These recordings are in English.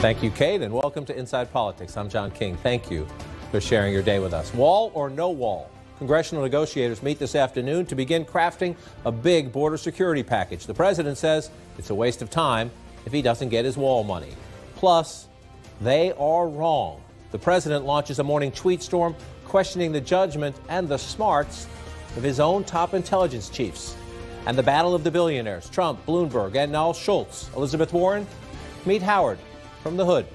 Thank you, Kate, and welcome to Inside Politics. I'm John King. Thank you for sharing your day with us. Wall or no wall? Congressional negotiators meet this afternoon to begin crafting a big border security package. The president says it's a waste of time if he doesn't get his wall money. Plus, they are wrong. The president launches a morning tweet storm questioning the judgment and the smarts of his own top intelligence chiefs. And the battle of the billionaires Trump, Bloomberg, and now Schultz. Elizabeth Warren, meet Howard from the hood.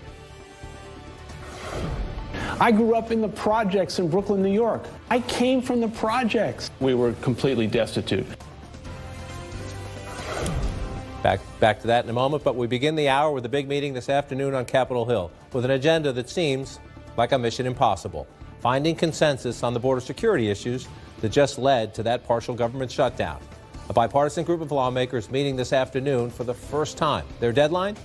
I grew up in the projects in Brooklyn, New York. I came from the projects. We were completely destitute. Back, back to that in a moment, but we begin the hour with a big meeting this afternoon on Capitol Hill with an agenda that seems like a mission impossible finding consensus on the border security issues that just led to that partial government shutdown. A bipartisan group of lawmakers meeting this afternoon for the first time. Their deadline?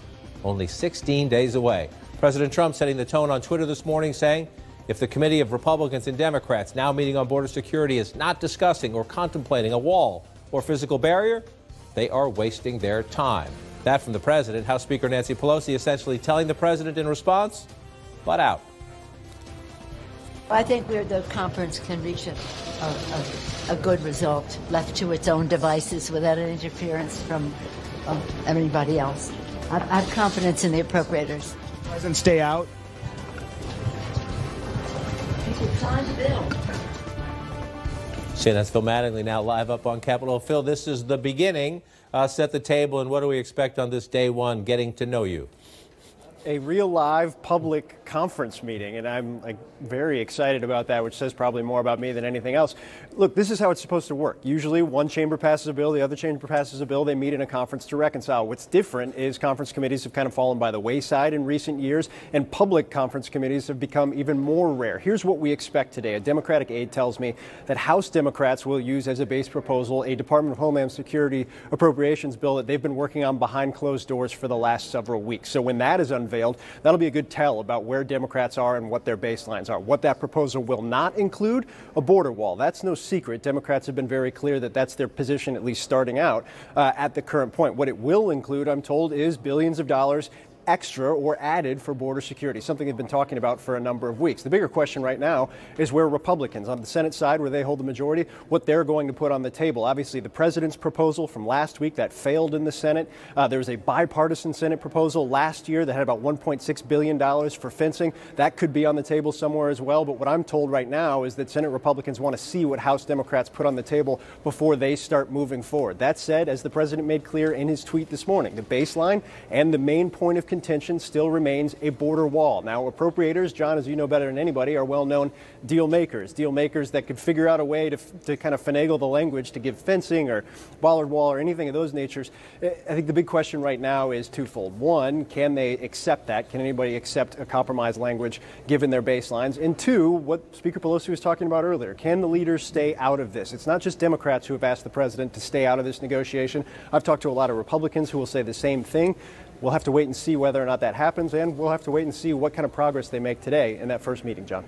Only 16 days away. President Trump setting the tone on Twitter this morning, saying if the committee of Republicans and Democrats now meeting on border security is not discussing or contemplating a wall or physical barrier, they are wasting their time. That from the president. House Speaker Nancy Pelosi essentially telling the president in response, flat out. I think the conference can reach a, a, a, good result, left to its own devices without an interference from uh, anybody else. I, I have confidence in the appropriators. Doesn't stay out. CNN's Phil Mattingly now live up on Capitol. Phil, this is the beginning. Uh, set the table, and what do we expect on this day one, getting to know you? A real live public conference meeting, and I'm like, very excited about that, which says probably more about me than anything else. Look, this is how it's supposed to work. Usually, one chamber passes a bill, the other chamber passes a bill, they meet in a conference to reconcile. What's different is conference committees have kind of fallen by the wayside in recent years, and public conference committees have become even more rare. Here's what we expect today. A Democratic aide tells me that House Democrats will use as a base proposal a Department of Homeland Security appropriations bill that they've been working on behind closed doors for the last several weeks. So when that is unveiled, that'll be a good tell about where where Democrats are and what their baselines are. What that proposal will not include a border wall. That's no secret. Democrats have been very clear that that's their position, at least starting out uh, at the current point. What it will include, I'm told, is billions of dollars extra or added for border security, something they've been talking about for a number of weeks. The bigger question right now is where Republicans on the Senate side, where they hold the majority, what they're going to put on the table. Obviously, the president's proposal from last week that failed in the Senate. Uh, there was a bipartisan Senate proposal last year that had about $1.6 billion for fencing. That could be on the table somewhere as well. But what I'm told right now is that Senate Republicans want to see what House Democrats put on the table before they start moving forward. That said, as the president made clear in his tweet this morning, the baseline and the main point of contention still remains a border wall. Now, appropriators, John, as you know better than anybody, are well known deal makers, deal makers that could figure out a way to, to kind of finagle the language to give fencing or bollard wall or anything of those natures. I think the big question right now is twofold. One, can they accept that? Can anybody accept a compromise language given their baselines? And two, what Speaker Pelosi was talking about earlier, can the leaders stay out of this? It's not just Democrats who have asked the president to stay out of this negotiation. I've talked to a lot of Republicans who will say the same thing. We'll have to wait and see whether or not that happens, and we'll have to wait and see what kind of progress they make today in that first meeting, John.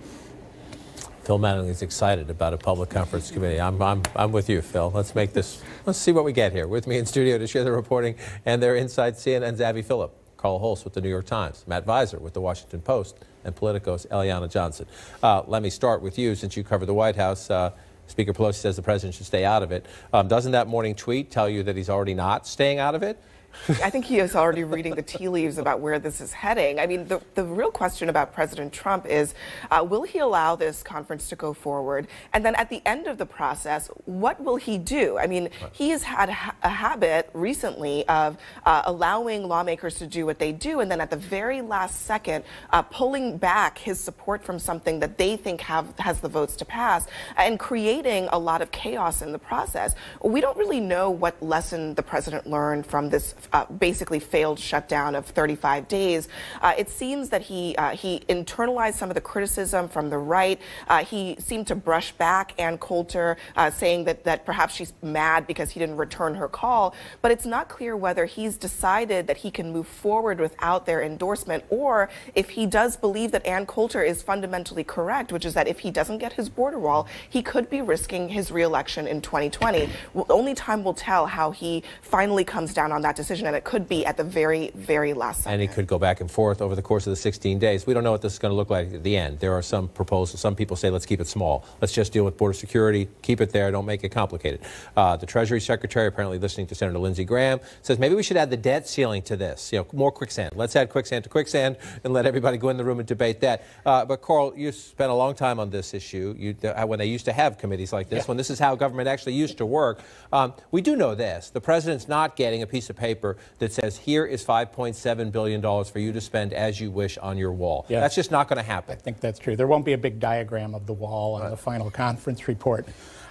Phil Mattingly is excited about a public conference committee. I'm, I'm, I'm with you, Phil. Let's make this, let's see what we get here. With me in studio to share the reporting and their inside CNN's Abby Phillip, Carl Hulse with the New York Times, Matt Viser with the Washington Post, and Politico's Eliana Johnson. Uh, let me start with you since you cover the White House. Uh, Speaker Pelosi says the president should stay out of it. Um, doesn't that morning tweet tell you that he's already not staying out of it? I think he is already reading the tea leaves about where this is heading. I mean, the, the real question about President Trump is uh, will he allow this conference to go forward? And then at the end of the process, what will he do? I mean, right. he has had a habit recently of uh, allowing lawmakers to do what they do, and then at the very last second, uh, pulling back his support from something that they think have, has the votes to pass and creating a lot of chaos in the process. We don't really know what lesson the president learned from this uh, basically failed shutdown of 35 days. Uh, it seems that he uh, he internalized some of the criticism from the right. Uh, he seemed to brush back Ann Coulter, uh, saying that that perhaps she's mad because he didn't return her call. But it's not clear whether he's decided that he can move forward without their endorsement, or if he does believe that Ann Coulter is fundamentally correct, which is that if he doesn't get his border wall, he could be risking his reelection in 2020. Only time will tell how he finally comes down on that decision decision, and it could be at the very, very last second. And it could go back and forth over the course of the 16 days. We don't know what this is going to look like at the end. There are some proposals. Some people say, let's keep it small. Let's just deal with border security. Keep it there. Don't make it complicated. Uh, the Treasury Secretary, apparently listening to Senator Lindsey Graham, says maybe we should add the debt ceiling to this. You know, more quicksand. Let's add quicksand to quicksand and let everybody go in the room and debate that. Uh, but Carl, you spent a long time on this issue. You, uh, when they used to have committees like this, yeah. when this is how government actually used to work. Um, we do know this: the president's not getting a piece of paper that says, "Here is 5.7 billion dollars for you to spend as you wish on your wall." Yeah. That's just not going to happen. I think that's true. There won't be a big diagram of the wall on right. the uh. final conference report.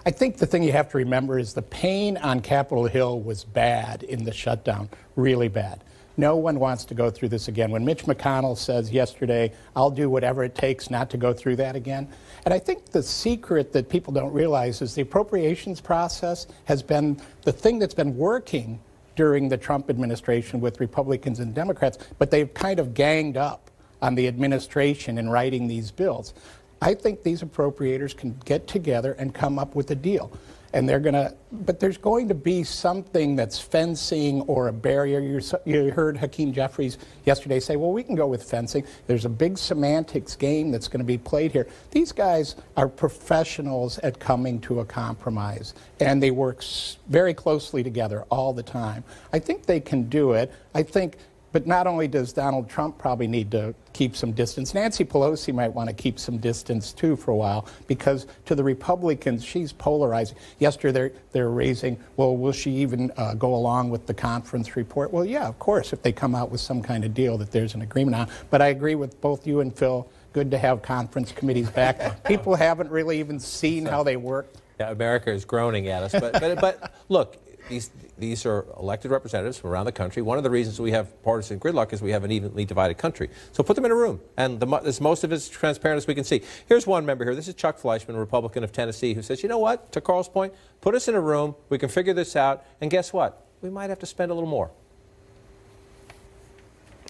I think the thing you have to remember is the pain on Capitol Hill was bad in the shutdown, really bad. No one wants to go through this again. When Mitch McConnell says yesterday, I'll do whatever it takes not to go through that again. And I think the secret that people don't realize is the appropriations process has been the thing that's been working during the Trump administration with Republicans and Democrats, but they've kind of ganged up on the administration in writing these bills. I think these appropriators can get together and come up with a deal and they're going to, but there's going to be something that's fencing or a barrier. You, you heard Hakeem Jeffries yesterday say, well, we can go with fencing. There's a big semantics game that's going to be played here. These guys are professionals at coming to a compromise, and they work very closely together all the time. I think they can do it. I think but not only does Donald Trump probably need to keep some distance, Nancy Pelosi might want to keep some distance too for a while because to the Republicans, she's polarizing. Yesterday, they're, they're raising, well, will she even uh, go along with the conference report? Well, yeah, of course, if they come out with some kind of deal that there's an agreement on. But I agree with both you and Phil. Good to have conference committees back. People haven't really even seen how they work. Yeah, America is groaning at us. But, but, but look, these, these are elected representatives from around the country. One of the reasons we have partisan gridlock is we have an evenly divided country. So put them in a room, and the, most of it's transparent as we can see. Here's one member here. This is Chuck Fleischmann, Republican of Tennessee, who says, you know what, to Carl's point, put us in a room, we can figure this out, and guess what? We might have to spend a little more.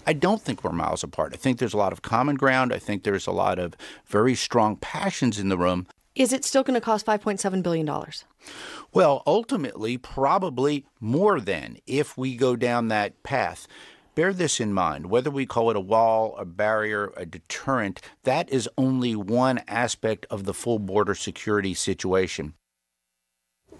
I don't think we're miles apart. I think there's a lot of common ground. I think there's a lot of very strong passions in the room. Is it still going to cost $5.7 billion? Well, ultimately, probably more than if we go down that path. Bear this in mind whether we call it a wall, a barrier, a deterrent, that is only one aspect of the full border security situation.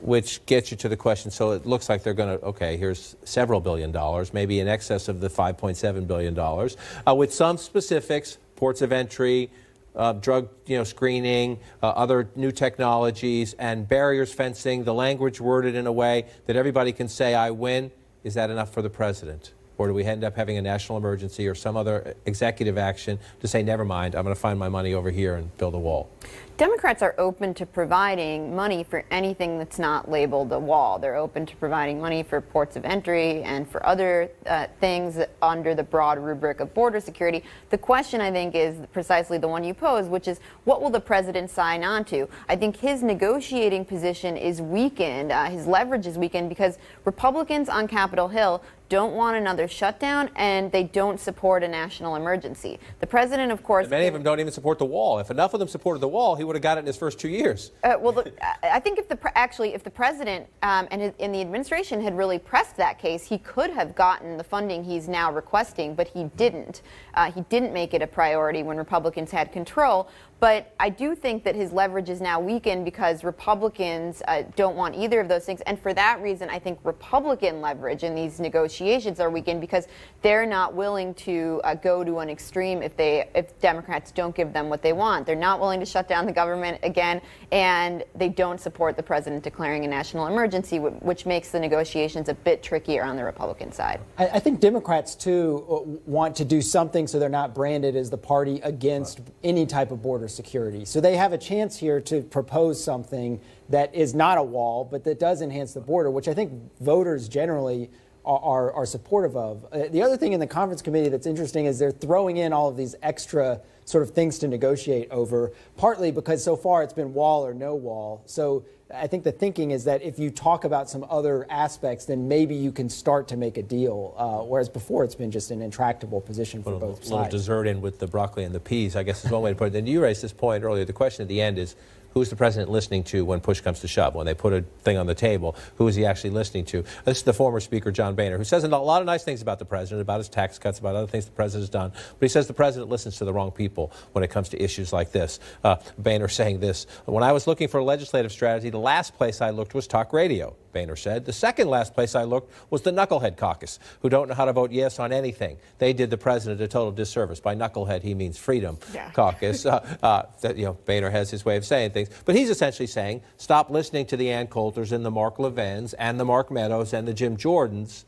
Which gets you to the question so it looks like they're going to, okay, here's several billion dollars, maybe in excess of the $5.7 billion, uh, with some specifics, ports of entry, uh, drug you know, screening, uh, other new technologies, and barriers fencing, the language worded in a way that everybody can say, I win. Is that enough for the president? Or do we end up having a national emergency or some other executive action to say, never mind, I'm going to find my money over here and build a wall? Democrats are open to providing money for anything that's not labeled a wall. They're open to providing money for ports of entry and for other uh, things under the broad rubric of border security. The question, I think, is precisely the one you pose, which is what will the president sign on to? I think his negotiating position is weakened, uh, his leverage is weakened because Republicans on Capitol Hill don't want another shutdown and they don't support a national emergency. The president, of course. many of them don't even support the wall. If enough of them supported the wall, he would have got it in his first two years. Uh, well, the, I think if the actually, if the president um, and, and the administration had really pressed that case, he could have gotten the funding he's now requesting, but he didn't. Uh, he didn't make it a priority when Republicans had control. But I do think that his leverage is now weakened because Republicans uh, don't want either of those things. And for that reason, I think Republican leverage in these negotiations are weakened because they're not willing to uh, go to an extreme if they if Democrats don't give them what they want. They're not willing to shut down the government again, and they don't support the president declaring a national emergency, which makes the negotiations a bit trickier on the Republican side. I, I think Democrats too uh, want to do something so they're not branded as the party against any type of border security. So they have a chance here to propose something that is not a wall, but that does enhance the border, which I think voters generally are, are, are supportive of. Uh, the other thing in the conference committee that's interesting is they're throwing in all of these extra sort of things to negotiate over, partly because so far it's been wall or no wall. So I think the thinking is that if you talk about some other aspects, then maybe you can start to make a deal. Uh, whereas before, it's been just an intractable position for both sides. A little dessert in with the broccoli and the peas, I guess is one way to put it. And you raised this point earlier. The question at the end is who's the president listening to when push comes to shove? When they put a thing on the table, who is he actually listening to? This is the former Speaker, John Boehner, who says a lot of nice things about the president, about his tax cuts, about other things the president has done. But he says the president listens to the wrong people when it comes to issues like this. Uh, Boehner saying this When I was looking for a legislative strategy, the last place I looked was talk radio. Boehner said. The second last place I looked was the Knucklehead Caucus, who don't know how to vote yes on anything. They did the president a total disservice. By Knucklehead, he means Freedom yeah. Caucus. uh, uh, that, you know, Boehner has his way of saying things. But he's essentially saying stop listening to the Ann Coulters and the Mark Levins and the Mark Meadows and the Jim Jordans.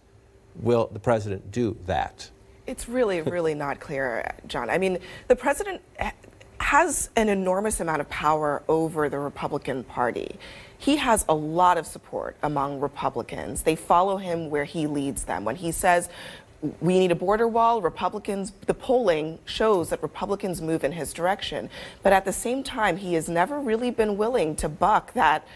Will the president do that? It's really, really not clear, John. I mean, the president has an enormous amount of power over the Republican Party he has a lot of support among Republicans. They follow him where he leads them. When he says, we need a border wall. Republicans, the polling shows that Republicans move in his direction. But at the same time, he has never really been willing to buck that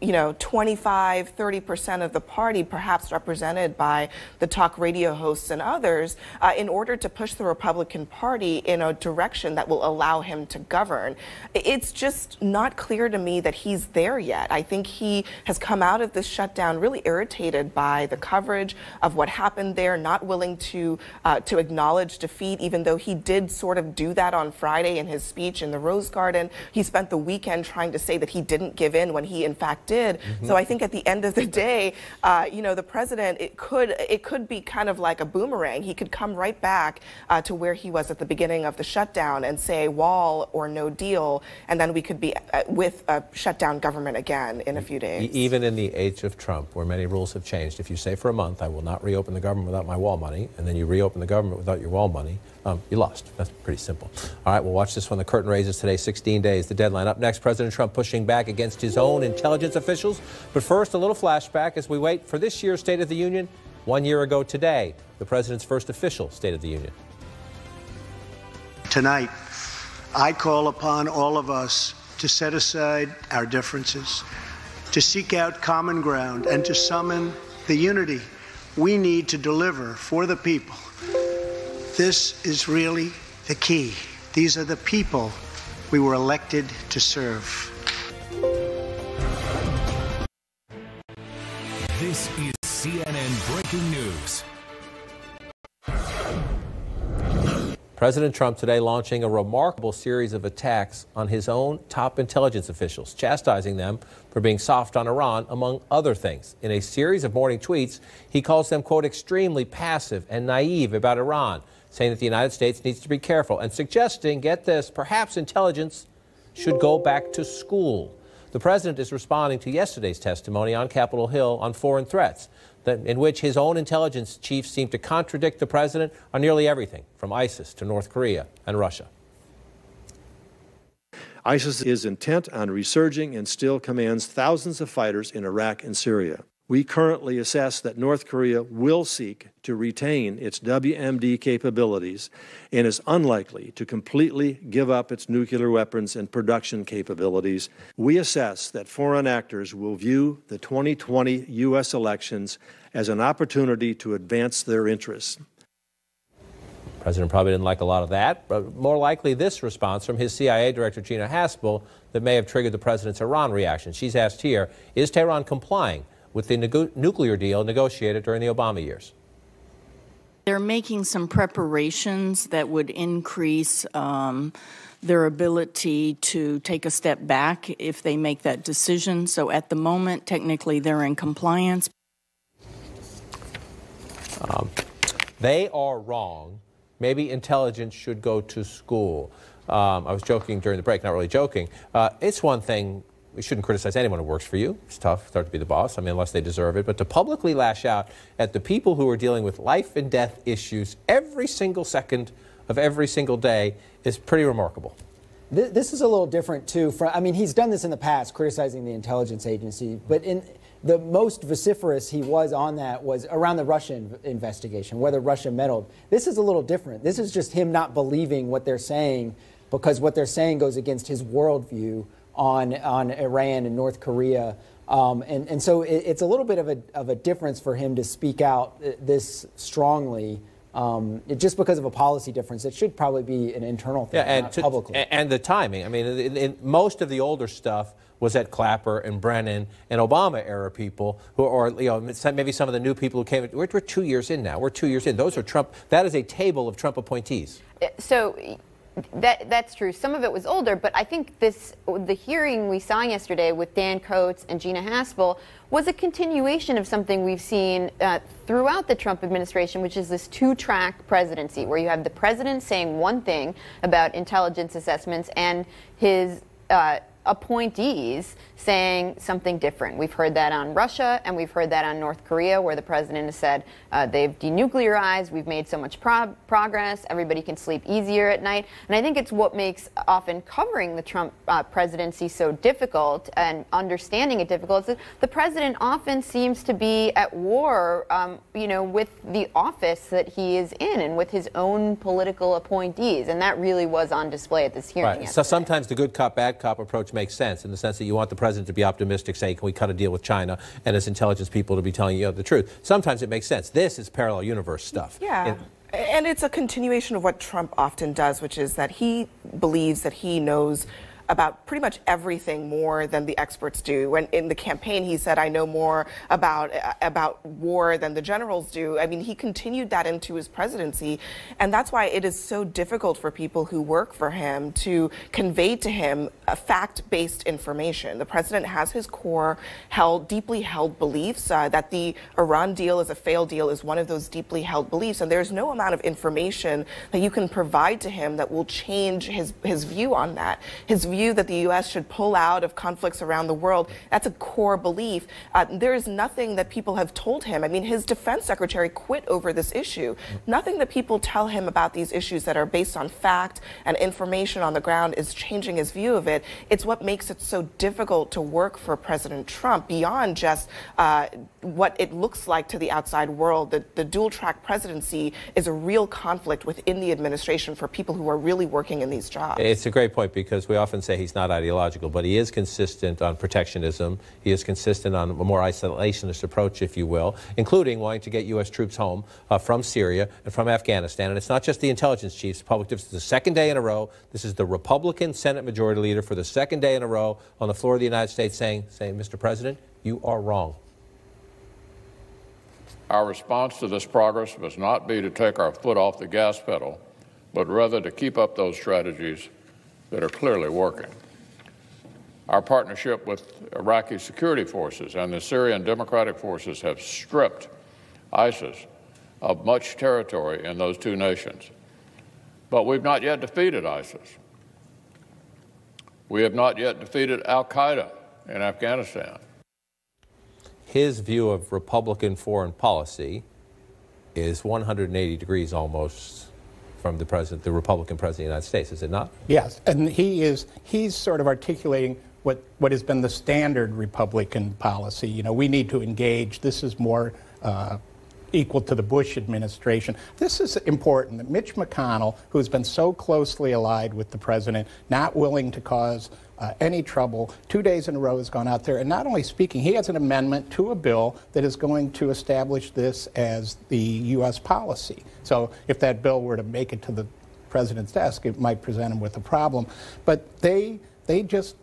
you know, 25, 30% of the party, perhaps represented by the talk radio hosts and others, uh, in order to push the Republican Party in a direction that will allow him to govern. It's just not clear to me that he's there yet. I think he has come out of this shutdown really irritated by the coverage of what happened there, not willing to uh, to acknowledge defeat, even though he did sort of do that on Friday in his speech in the Rose Garden. He spent the weekend trying to say that he didn't give in when he, in fact, did. Mm-hmm. So I think at the end of the day, uh, you know, the president it could it could be kind of like a boomerang. He could come right back uh, to where he was at the beginning of the shutdown and say wall or no deal, and then we could be uh, with a shutdown government again in a few days. Even in the age of Trump, where many rules have changed, if you say for a month I will not reopen the government without my wall money, and then you reopen the government without your wall money, um, you lost. That's pretty simple. All right, we'll watch this when the curtain raises today, 16 days, the deadline. Up next, President Trump pushing back against his own intelligence officials. But first, a little flashback as we wait for this year's State of the Union. One year ago today, the president's first official State of the Union. Tonight, I call upon all of us to set aside our differences, to seek out common ground, and to summon the unity we need to deliver for the people this is really the key. These are the people we were elected to serve. This is CNN Breaking News. President Trump today launching a remarkable series of attacks on his own top intelligence officials, chastising them for being soft on Iran, among other things. In a series of morning tweets, he calls them, quote, extremely passive and naive about Iran, saying that the United States needs to be careful and suggesting, get this, perhaps intelligence should go back to school. The president is responding to yesterday's testimony on Capitol Hill on foreign threats, that, in which his own intelligence chiefs seem to contradict the president on nearly everything, from ISIS to North Korea and Russia. ISIS is intent on resurging and still commands thousands of fighters in Iraq and Syria. We currently assess that North Korea will seek to retain its WMD capabilities and is unlikely to completely give up its nuclear weapons and production capabilities. We assess that foreign actors will view the 2020 U.S. elections as an opportunity to advance their interests. President probably didn't like a lot of that, but more likely this response from his CIA director, Gina Haspel, that may have triggered the president's Iran reaction. She's asked here Is Tehran complying with the nuclear deal negotiated during the Obama years? They're making some preparations that would increase um, their ability to take a step back if they make that decision. So at the moment, technically, they're in compliance. Um, they are wrong. Maybe intelligence should go to school. Um, I was joking during the break, not really joking. Uh, it's one thing we shouldn't criticize anyone who works for you. It's tough, hard to be the boss, I mean, unless they deserve it. But to publicly lash out at the people who are dealing with life and death issues every single second of every single day is pretty remarkable. This is a little different, too. From, I mean, he's done this in the past, criticizing the intelligence agency. But in the most vociferous he was on that was around the Russian investigation, whether Russia meddled. This is a little different. This is just him not believing what they're saying because what they're saying goes against his worldview on, on Iran and North Korea. Um, and, and so it, it's a little bit of a, of a difference for him to speak out uh, this strongly Um, it, just because of a policy difference, it should probably be an internal thing, Yeah, and not to- publicly. and the timing. I mean, in, in most of the older stuff was at Clapper and Brennan and Obama era people who, or you know, maybe some of the new people who came. We're, we're two years in now. We're two years in. Those are Trump. That is a table of Trump appointees. So that that's true. Some of it was older, but I think this the hearing we saw yesterday with Dan Coats and Gina Haspel was a continuation of something we've seen uh, throughout the Trump administration, which is this two-track presidency, where you have the president saying one thing about intelligence assessments and his. Uh, appointees saying something different. We've heard that on Russia and we've heard that on North Korea, where the president has said uh, they've denuclearized, we've made so much pro- progress, everybody can sleep easier at night. And I think it's what makes often covering the Trump uh, presidency so difficult and understanding it difficult. Is that the president often seems to be at war, um, you know, with the office that he is in and with his own political appointees. And that really was on display at this hearing. Right. So sometimes the good cop, bad cop approach makes sense in the sense that you want the president to be optimistic, saying, can we cut a deal with China, and his intelligence people to be telling you the truth. Sometimes it makes sense. This is parallel universe stuff. Yeah. It- and it's a continuation of what Trump often does, which is that he believes that he knows about pretty much everything more than the experts do. When in the campaign, he said, "I know more about uh, about war than the generals do." I mean, he continued that into his presidency, and that's why it is so difficult for people who work for him to convey to him fact-based information. The president has his core held, deeply held beliefs uh, that the Iran deal is a failed deal is one of those deeply held beliefs, and there's no amount of information that you can provide to him that will change his his view on that. His view that the U.S. should pull out of conflicts around the world, that's a core belief. Uh, there is nothing that people have told him. I mean, his defense secretary quit over this issue. Nothing that people tell him about these issues that are based on fact and information on the ground is changing his view of it. It's what makes it so difficult to work for President Trump beyond just uh, what it looks like to the outside world. The, the dual track presidency is a real conflict within the administration for people who are really working in these jobs. It's a great point because we often say he's not ideological, but he is consistent on protectionism. He is consistent on a more isolationist approach, if you will, including wanting to get U.S. troops home uh, from Syria and from Afghanistan. And it's not just the intelligence chiefs, public defense. The second day in a row. This is the Republican Senate Majority Leader for the second day in a row on the floor of the United States saying, saying Mr. President, you are wrong. Our response to this progress must not be to take our foot off the gas pedal, but rather to keep up those strategies that are clearly working. Our partnership with Iraqi security forces and the Syrian Democratic Forces have stripped ISIS of much territory in those two nations. But we've not yet defeated ISIS. We have not yet defeated Al Qaeda in Afghanistan. His view of Republican foreign policy is 180 degrees almost from the president, the Republican president of the United States, is it not? Yes, and he is he's sort of articulating what, what has been the standard Republican policy. You know, we need to engage. This is more uh, equal to the Bush administration. This is important that Mitch McConnell, who has been so closely allied with the president, not willing to cause uh, any trouble, two days in a row has gone out there and not only speaking, he has an amendment to a bill that is going to establish this as the U.S. policy. So if that bill were to make it to the president's desk, it might present him with a problem. But they they just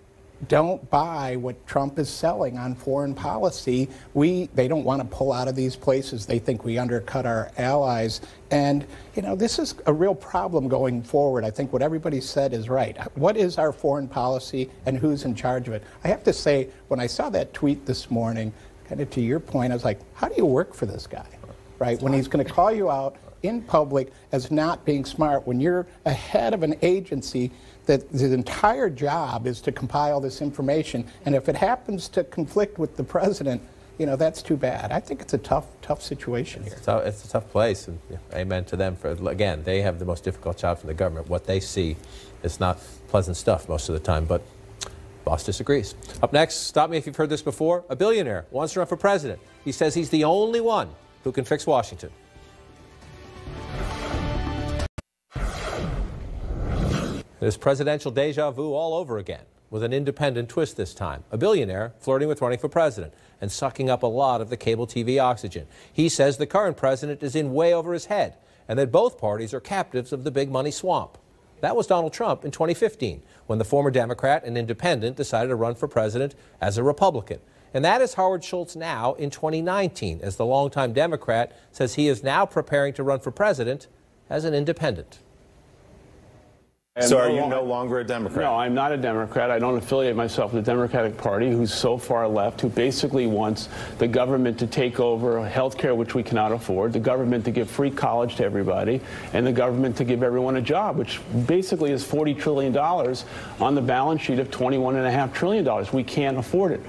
don't buy what Trump is selling on foreign policy. We they don't want to pull out of these places. They think we undercut our allies. And you know, this is a real problem going forward. I think what everybody said is right. What is our foreign policy and who's in charge of it? I have to say, when I saw that tweet this morning, kind of to your point, I was like, how do you work for this guy? Right? When he's going to call you out in public as not being smart, when you're ahead of an agency that his entire job is to compile this information, and if it happens to conflict with the president, you know that's too bad. I think it's a tough, tough situation here. It's a, it's a tough place, and yeah, amen to them. For again, they have the most difficult job from the government. What they see is not pleasant stuff most of the time, but boss disagrees. Up next, stop me if you've heard this before. A billionaire wants to run for president. He says he's the only one who can fix Washington. Is presidential deja vu all over again, with an independent twist this time. A billionaire flirting with running for president and sucking up a lot of the cable TV oxygen. He says the current president is in way over his head and that both parties are captives of the big money swamp. That was Donald Trump in 2015, when the former Democrat and independent decided to run for president as a Republican. And that is Howard Schultz now in 2019, as the longtime Democrat says he is now preparing to run for president as an independent. And so, are you no longer a Democrat? No, I'm not a Democrat. I don't affiliate myself with the Democratic Party, who's so far left, who basically wants the government to take over health care, which we cannot afford, the government to give free college to everybody, and the government to give everyone a job, which basically is $40 trillion on the balance sheet of $21.5 trillion. We can't afford it.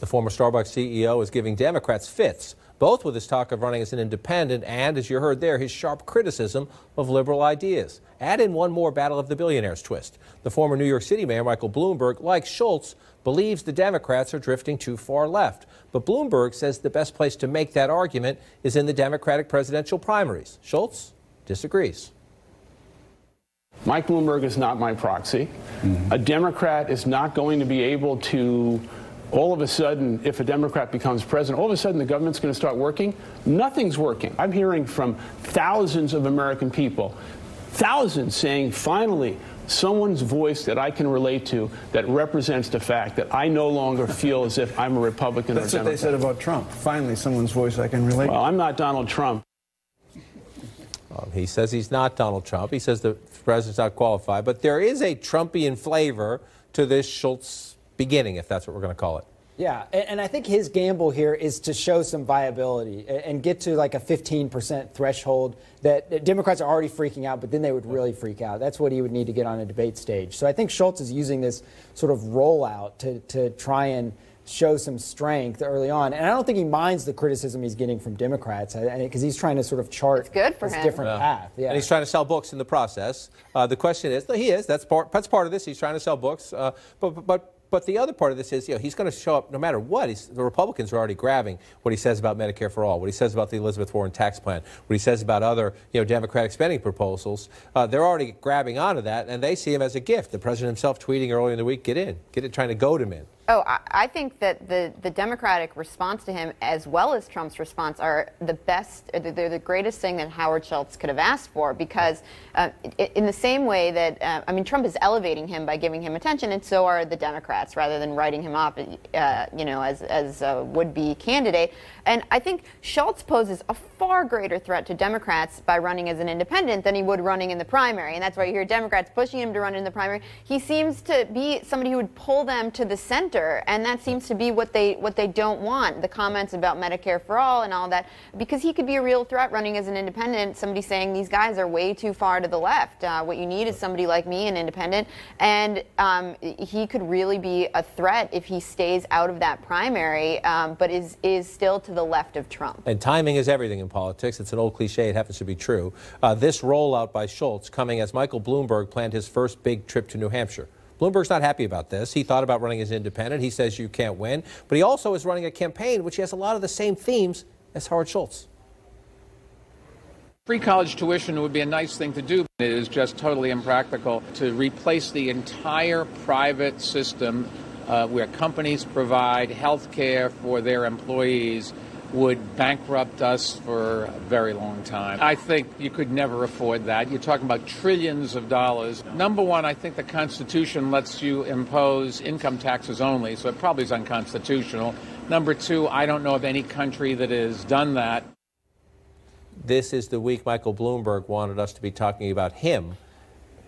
The former Starbucks CEO is giving Democrats fits both with his talk of running as an independent and, as you heard there, his sharp criticism of liberal ideas. Add in one more Battle of the Billionaires twist. The former New York City Mayor, Michael Bloomberg, like Schultz, believes the Democrats are drifting too far left. But Bloomberg says the best place to make that argument is in the Democratic presidential primaries. Schultz disagrees. Mike Bloomberg is not my proxy. Mm-hmm. A Democrat is not going to be able to all of a sudden, if a Democrat becomes president, all of a sudden the government's going to start working. Nothing's working. I'm hearing from thousands of American people, thousands saying, finally, someone's voice that I can relate to that represents the fact that I no longer feel as if I'm a Republican That's or what they said about Trump. Finally, someone's voice I can relate well, I'm not Donald Trump. Um, he says he's not Donald Trump. He says the president's not qualified. But there is a Trumpian flavor to this Schultz beginning, if that's what we're going to call it. Yeah, and I think his gamble here is to show some viability and get to like a 15% threshold that Democrats are already freaking out, but then they would really freak out. That's what he would need to get on a debate stage. So I think Schultz is using this sort of rollout to, to try and show some strength early on. And I don't think he minds the criticism he's getting from Democrats because he's trying to sort of chart good for this him. different yeah. path. Yeah. And he's trying to sell books in the process. Uh, the question is, he is, that's part, that's part of this. He's trying to sell books. Uh, but, but but the other part of this is, you know, he's going to show up no matter what. He's, the Republicans are already grabbing what he says about Medicare for all, what he says about the Elizabeth Warren tax plan, what he says about other, you know, Democratic spending proposals. Uh, they're already grabbing onto that, and they see him as a gift. The president himself tweeting earlier in the week, "Get in, get it," trying to goad him in. Oh, I think that the, the Democratic response to him, as well as Trump's response, are the best, they're the greatest thing that Howard Schultz could have asked for because, uh, in the same way that, uh, I mean, Trump is elevating him by giving him attention, and so are the Democrats, rather than writing him off, uh, you know, as, as a would be candidate. And I think Schultz poses a far greater threat to Democrats by running as an independent than he would running in the primary. And that's why you hear Democrats pushing him to run in the primary. He seems to be somebody who would pull them to the center, and that seems to be what they what they don't want. The comments about Medicare for all and all that, because he could be a real threat running as an independent. Somebody saying these guys are way too far to the left. Uh, what you need is somebody like me, an independent, and um, he could really be a threat if he stays out of that primary, um, but is is still to the left of Trump. And timing is everything in politics. It's an old cliche. It happens to be true. Uh, this rollout by Schultz coming as Michael Bloomberg planned his first big trip to New Hampshire. Bloomberg's not happy about this. He thought about running as independent. He says you can't win. But he also is running a campaign which has a lot of the same themes as Howard Schultz. Free college tuition would be a nice thing to do. But it is just totally impractical to replace the entire private system uh, where companies provide health care for their employees would bankrupt us for a very long time. I think you could never afford that. You're talking about trillions of dollars. Number one, I think the Constitution lets you impose income taxes only, so it probably is unconstitutional. Number two, I don't know of any country that has done that. This is the week Michael Bloomberg wanted us to be talking about him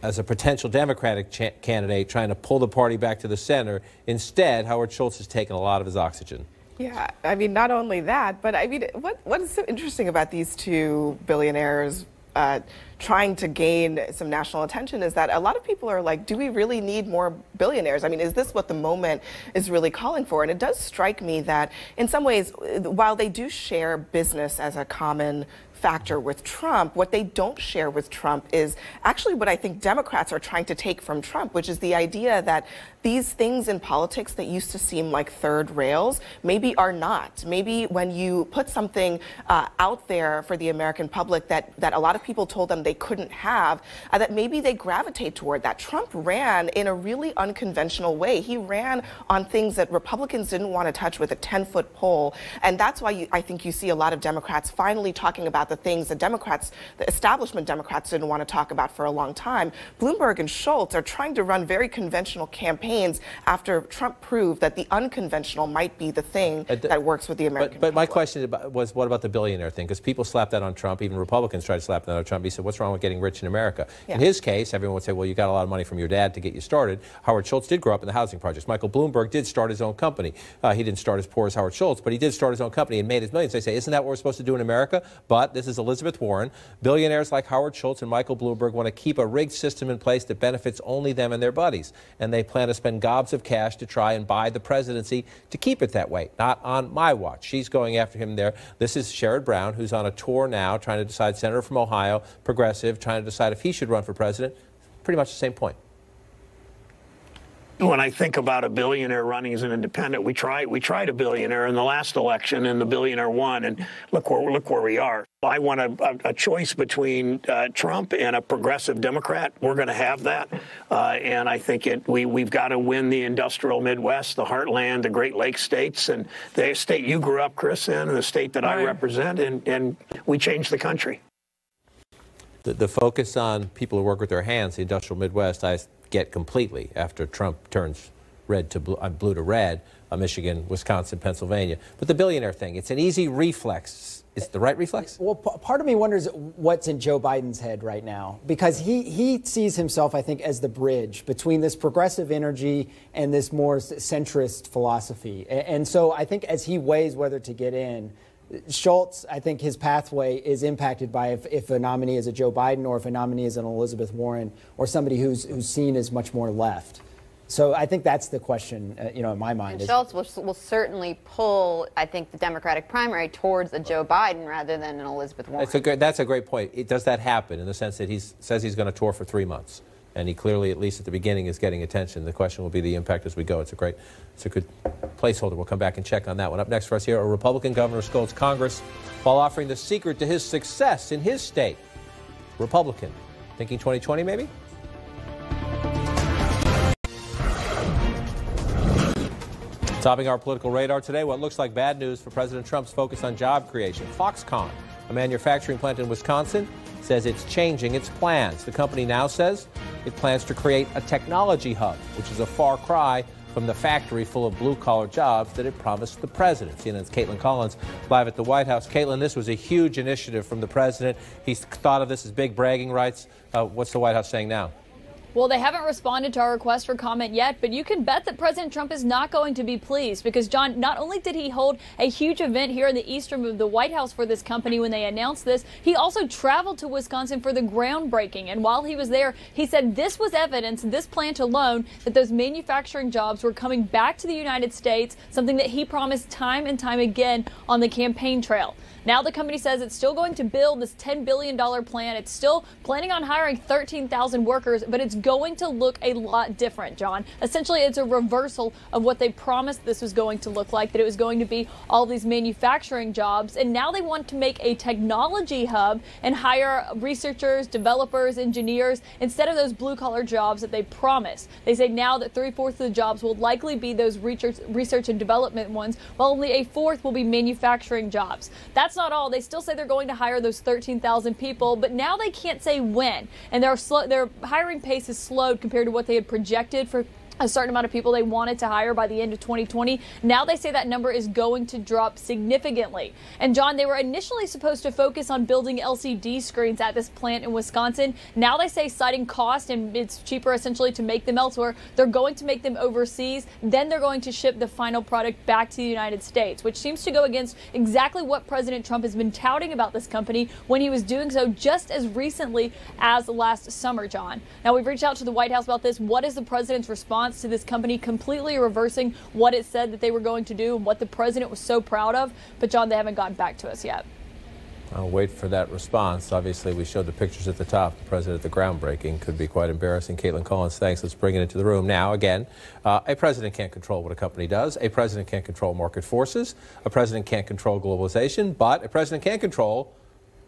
as a potential Democratic candidate trying to pull the party back to the center. Instead, Howard Schultz has taken a lot of his oxygen. Yeah, I mean, not only that, but I mean, what what is so interesting about these two billionaires uh, trying to gain some national attention is that a lot of people are like, do we really need more billionaires? I mean, is this what the moment is really calling for? And it does strike me that in some ways, while they do share business as a common factor with Trump. What they don't share with Trump is actually what I think Democrats are trying to take from Trump, which is the idea that these things in politics that used to seem like third rails maybe are not. Maybe when you put something uh, out there for the American public that, that a lot of people told them they couldn't have, uh, that maybe they gravitate toward that. Trump ran in a really unconventional way. He ran on things that Republicans didn't want to touch with a 10 foot pole. And that's why you, I think you see a lot of Democrats finally talking about the things the Democrats, the establishment Democrats didn't want to talk about for a long time. Bloomberg and Schultz are trying to run very conventional campaigns after Trump proved that the unconventional might be the thing that works with the American But, but my question was, what about the billionaire thing? Because people slapped that on Trump. Even Republicans tried to slap that on Trump. He said, "What's wrong with getting rich in America?" In his case, everyone would say, "Well, you got a lot of money from your dad to get you started." Howard Schultz did grow up in the housing projects. Michael Bloomberg did start his own company. Uh, he didn't start as poor as Howard Schultz, but he did start his own company and made his millions. They say, "Isn't that what we're supposed to do in America?" But this is Elizabeth Warren. Billionaires like Howard Schultz and Michael Bloomberg want to keep a rigged system in place that benefits only them and their buddies, and they plan to spend gobs of cash to try and buy the presidency to keep it that way. Not on my watch. She's going after him there. This is Sherrod Brown, who's on a tour now, trying to decide, senator from Ohio, progressive, trying to decide if he should run for president. Pretty much the same point. When I think about a billionaire running as an independent, we tried we tried a billionaire in the last election, and the billionaire won. And look where look where we are. I want a, a, a choice between uh, Trump and a progressive Democrat. We're going to have that, uh, and I think it. We we've got to win the industrial Midwest, the heartland, the Great Lakes states, and the state you grew up, Chris, in, and the state that I represent, and and we change the country. The, the focus on people who work with their hands, the industrial Midwest, I get completely after Trump turns red to blue, uh, blue to red, uh, Michigan, Wisconsin, Pennsylvania. But the billionaire thing, it's an easy reflex. Is it the right reflex? Well, part of me wonders what's in Joe Biden's head right now because he, he sees himself, I think, as the bridge between this progressive energy and this more centrist philosophy. A- And so I think as he weighs whether to get in, Schultz, I think his pathway is impacted by if, if a nominee is a Joe Biden or if a nominee is an Elizabeth Warren or somebody who's, who's seen as much more left. So I think that's the question, uh, you know, in my mind. And Schultz will, will certainly pull, I think, the Democratic primary towards a Joe Biden rather than an Elizabeth Warren. That's a great, that's a great point. It, does that happen in the sense that he says he's going to tour for three months? And he clearly, at least at the beginning, is getting attention. The question will be the impact as we go. It's a great, it's a good placeholder. We'll come back and check on that one. Up next for us here, a Republican governor scolds Congress while offering the secret to his success in his state. Republican. Thinking 2020 maybe? Topping our political radar today, what looks like bad news for President Trump's focus on job creation. Foxconn, a manufacturing plant in Wisconsin, says it's changing its plans. The company now says it plans to create a technology hub, which is a far cry from the factory full of blue collar jobs that it promised the president. CNN's Kaitlan Collins live at the White House. Kaitlan, this was a huge initiative from the president. He's thought of this as big bragging rights. Uh, what's the White House saying now? Well, they haven't responded to our request for comment yet, but you can bet that President Trump is not going to be pleased because, John, not only did he hold a huge event here in the east room of the White House for this company when they announced this, he also traveled to Wisconsin for the groundbreaking. And while he was there, he said this was evidence, this plant alone, that those manufacturing jobs were coming back to the United States, something that he promised time and time again on the campaign trail. Now the company says it's still going to build this $10 billion plan. It's still planning on hiring 13,000 workers, but it's going to look a lot different, John. Essentially, it's a reversal of what they promised this was going to look like, that it was going to be all these manufacturing jobs. And now they want to make a technology hub and hire researchers, developers, engineers, instead of those blue collar jobs that they promised. They say now that three fourths of the jobs will likely be those research, research and development ones, while only a fourth will be manufacturing jobs. That's not all. They still say they're going to hire those 13,000 people, but now they can't say when. And their, their hiring pace is slowed compared to what they had projected for a certain amount of people they wanted to hire by the end of 2020. Now they say that number is going to drop significantly. And John, they were initially supposed to focus on building LCD screens at this plant in Wisconsin. Now they say citing cost and it's cheaper essentially to make them elsewhere. They're going to make them overseas. Then they're going to ship the final product back to the United States, which seems to go against exactly what President Trump has been touting about this company when he was doing so just as recently as last summer, John. Now we've reached out to the White House about this. What is the president's response to this company completely reversing what it said that they were going to do and what the president was so proud of? But John, they haven't gotten back to us yet. I'll wait for that response. Obviously, we showed the pictures at the top. The president at the groundbreaking could be quite embarrassing. Kaitlan Collins, thanks. Let's bring it into the room now. Again, uh, a president can't control what a company does. A president can't control market forces. A president can't control globalization. But a president can control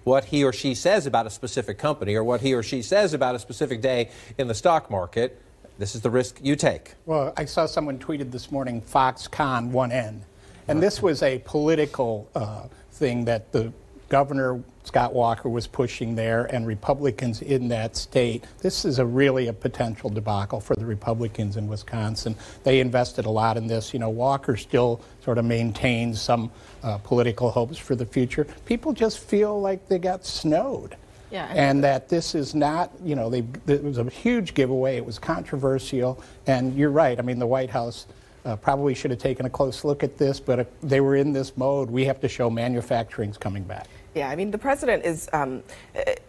what he or she says about a specific company or what he or she says about a specific day in the stock market. This is the risk you take. Well, I saw someone tweeted this morning Foxconn one N. And this was a political uh, thing that the Governor Scott Walker was pushing there and Republicans in that state. This is a really a potential debacle for the Republicans in Wisconsin. They invested a lot in this. You know, Walker still sort of maintains some uh, political hopes for the future. People just feel like they got snowed. Yeah, and that this is not, you know, they, it was a huge giveaway. It was controversial. And you're right. I mean, the White House uh, probably should have taken a close look at this, but uh, they were in this mode. We have to show manufacturing's coming back. Yeah, I mean, the president is, um,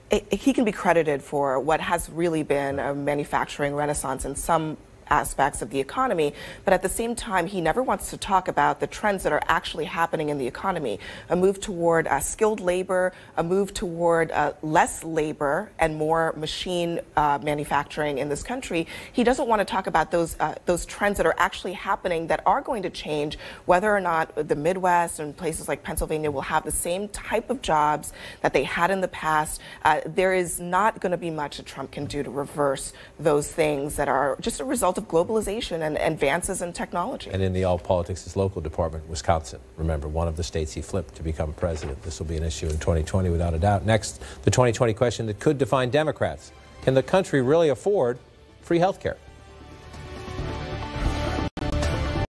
he can be credited for what has really been a manufacturing renaissance in some aspects of the economy, but at the same time, he never wants to talk about the trends that are actually happening in the economy. A move toward uh, skilled labor, a move toward uh, less labor and more machine uh, manufacturing in this country. He doesn't want to talk about those uh, those trends that are actually happening that are going to change whether or not the Midwest and places like Pennsylvania will have the same type of jobs that they had in the past. Uh, there is not going to be much that Trump can do to reverse those things that are just a of globalization and advances in technology. And in the All Politics is Local department, Wisconsin, remember, one of the states he flipped to become president. This will be an issue in 2020 without a doubt. Next, the 2020 question that could define Democrats. Can the country really afford free health care?